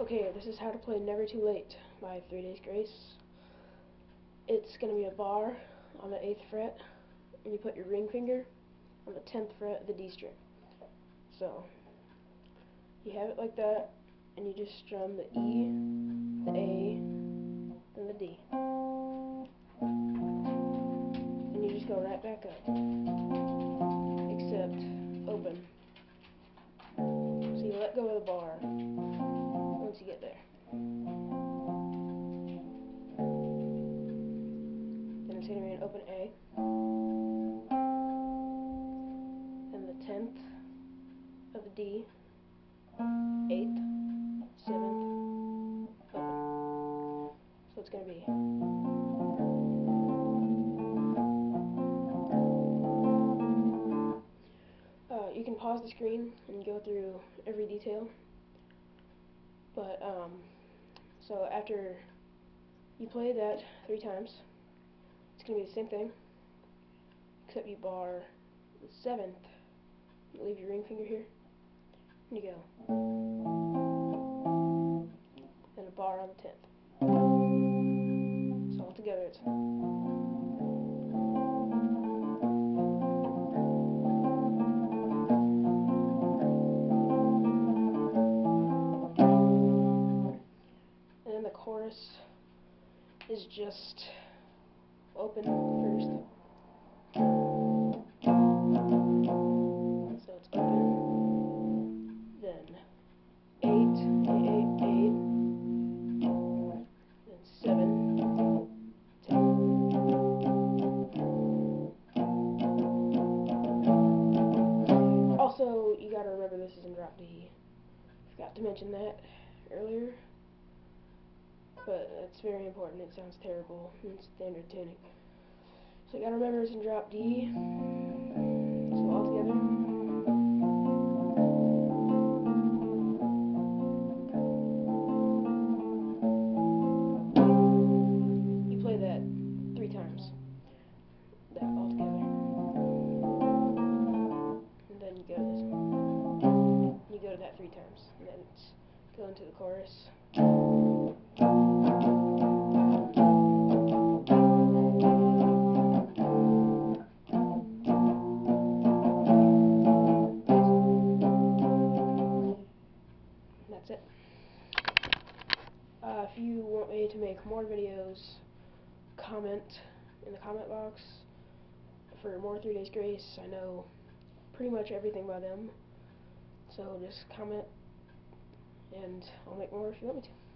Okay, this is how to play Never Too Late by Three Days Grace. It's going to be a bar on the 8th fret, and you put your ring finger on the 10th fret of the D string. So, you have it like that, and you just strum the E, the A, then the D. D. 8th, 7th, open. So it's going to be. Uh, you can pause the screen and go through every detail. But, um, so after you play that three times, it's going to be the same thing, except you bar the seventh, leave your ring finger here, and you go. Then a bar on the tenth. So altogether it's And then the chorus is just open this is in drop D. Forgot to mention that earlier but it's very important. It sounds terrible in standard tuning. So you gotta remember it's in drop D. that. And then it's go into the chorus. That's it. Uh, if you want me to make more videos, comment in the comment box for more Three Days Grace. I know pretty much everything by them. So just comment and I'll make more if you want me to.